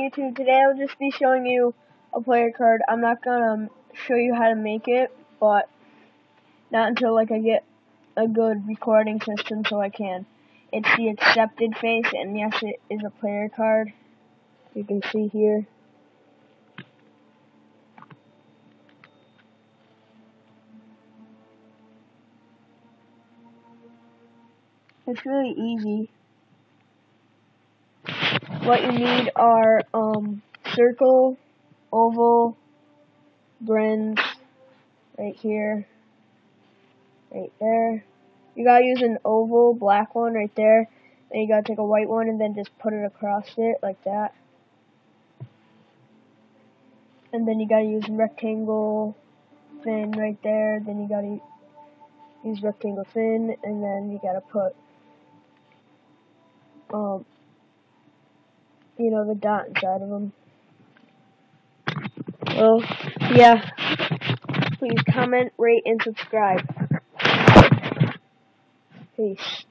YouTube. Today I'll just be showing you a player card. I'm not gonna um, show you how to make it, but not until like I get a good recording system so I can. It's the accepted face, and yes, it is a player card. You can see here. It's really easy. What you need are um, circle, oval, Brenz, right here, right there. You gotta use an oval black one right there. Then you gotta take a white one and then just put it across it like that. And then you gotta use rectangle fin right there. Then you gotta use rectangle fin and then you gotta put um, you know, the dot inside of them. Well, yeah. Please comment, rate, and subscribe. Peace.